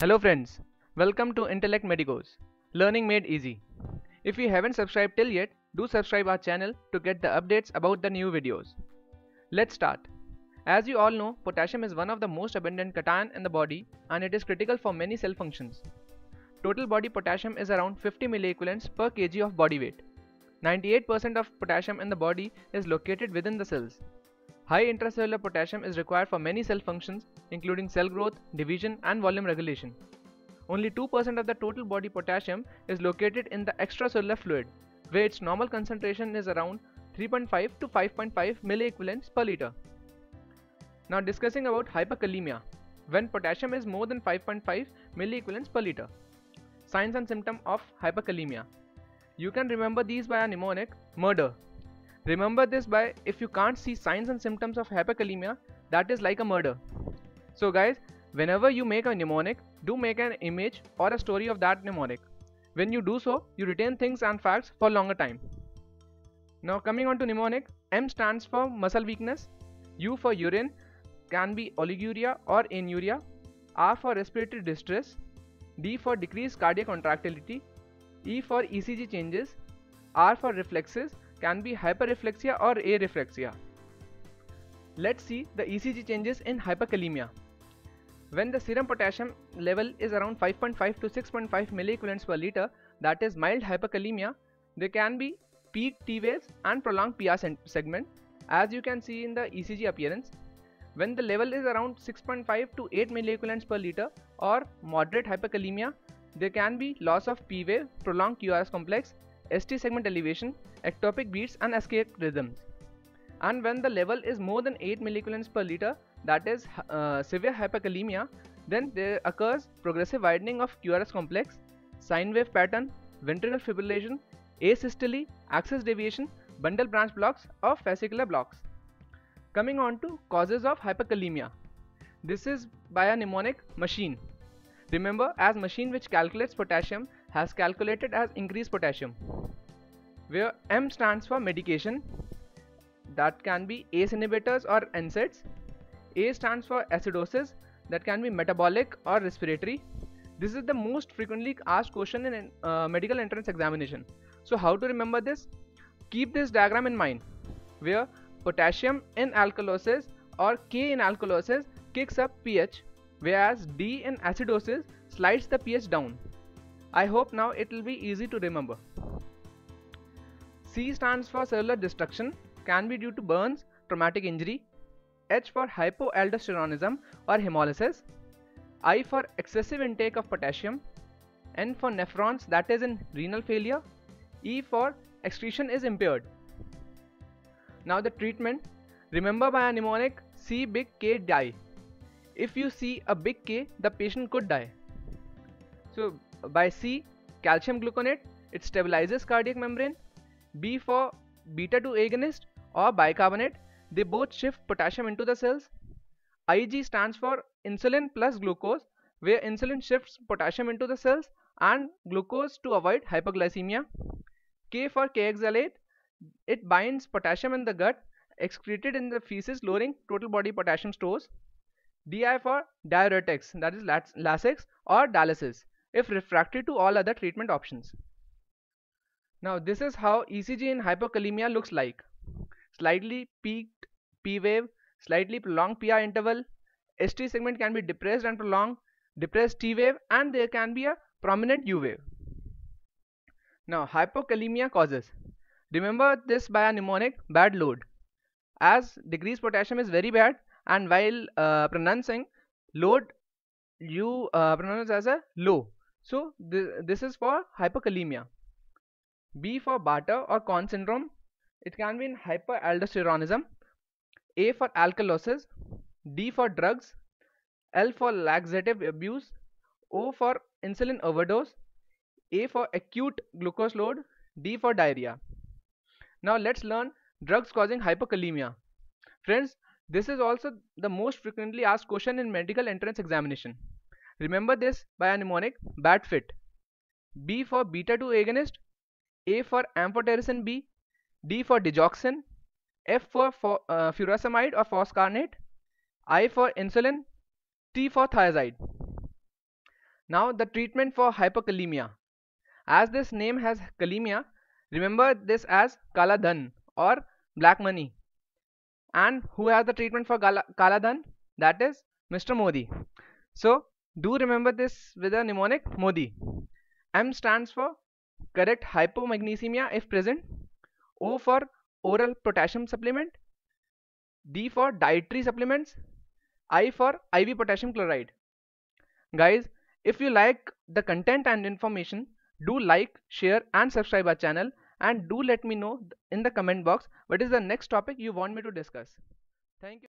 Hello friends, welcome to Intellect Medicos, Learning Made Easy. If you haven't subscribed till yet, do subscribe our channel to get the updates about the new videos. Let's start. As you all know, potassium is one of the most abundant cation in the body and it is critical for many cell functions. Total body potassium is around 50 milliequivalents per kg of body weight. 98% of potassium in the body is located within the cells. High intracellular potassium is required for many cell functions including cell growth, division and volume regulation. Only 2% of the total body potassium is located in the extracellular fluid where its normal concentration is around 3.5 to 5.5 milliequivalents per liter. Now discussing about hyperkalemia when potassium is more than 5.5 milliequivalents per liter. Signs and symptoms of hyperkalemia. You can remember these by a mnemonic murder Remember this by if you can't see signs and symptoms of hyperkalemia, that is like a murder. So guys, whenever you make a mnemonic, do make an image or a story of that mnemonic. When you do so, you retain things and facts for longer time. Now coming on to mnemonic, M stands for muscle weakness, U for urine, can be oliguria or anuria, R for respiratory distress, D for decreased cardiac contractility, E for ECG changes, R for reflexes, can be hyperreflexia or areflexia. Let's see the ECG changes in hyperkalemia. When the serum potassium level is around 5.5 to 6.5 milliequivalents per liter, that is mild hyperkalemia, there can be peak T waves and prolonged PR segment as you can see in the ECG appearance. When the level is around 6.5 to 8 milliequivalents per liter or moderate hyperkalemia, there can be loss of P wave, prolonged QRS complex, ST segment elevation, ectopic beats and escape rhythms. And when the level is more than 8 milliequivalents per liter, that is uh, severe hyperkalemia, then there occurs progressive widening of QRS complex, sine wave pattern, ventricular fibrillation, asystole, axis deviation, bundle branch blocks or fascicular blocks. Coming on to causes of hyperkalemia. This is by a mnemonic machine. Remember as machine which calculates potassium has calculated as increased potassium where M stands for medication that can be ACE inhibitors or NSAIDs. A stands for acidosis that can be metabolic or respiratory. This is the most frequently asked question in uh, medical entrance examination. So how to remember this? Keep this diagram in mind where potassium in alkalosis or K in alkalosis kicks up pH whereas D in acidosis slides the pH down. I hope now it will be easy to remember. C stands for cellular destruction, can be due to burns, traumatic injury. H for hypoaldosteronism or hemolysis. I for excessive intake of potassium. N for nephrons that is in renal failure. E for excretion is impaired. Now the treatment. Remember by a mnemonic C big K die. If you see a big K, the patient could die. So by C, calcium gluconate, it stabilizes cardiac membrane. B for beta 2 agonist or bicarbonate, they both shift potassium into the cells. IG stands for insulin plus glucose, where insulin shifts potassium into the cells and glucose to avoid hypoglycemia. K for Kayexalate, it binds potassium in the gut, excreted in the feces, lowering total body potassium stores. DI for diuretics, that is Lasix or dialysis, if refractory to all other treatment options. Now this is how ECG in hypokalemia looks like. Slightly peaked P wave, slightly prolonged PR interval, ST segment can be depressed and prolonged, depressed T wave and there can be a prominent U wave. Now hypokalemia causes. Remember this by a mnemonic bad load. As decreased potassium is very bad and while uh, pronouncing load you uh, pronounce as a low. So th this is for hypokalemia. B for Bartter or Conn syndrome. It can be in hyperaldosteronism. A for alkalosis. D for drugs. L for laxative abuse. O for insulin overdose. A for acute glucose load. D for diarrhea. Now let's learn drugs causing hypokalemia. Friends, this is also the most frequently asked question in medical entrance examination. Remember this by a mnemonic bad fit. B for beta 2 agonist a for amphotericin B, D for digoxin, F for, for uh, furosemide or foscarnate, I for insulin, T for thiazide. Now the treatment for hypokalemia. As this name has kalemia, remember this as kala or black money. And who has the treatment for kala, kala? That is Mr. Modi. So do remember this with a mnemonic Modi. M stands for correct hypomagnesemia if present. O for oral potassium supplement. D for dietary supplements. I for IV potassium chloride. Guys, if you like the content and information, do like, share and subscribe our channel and do let me know in the comment box what is the next topic you want me to discuss. Thank you.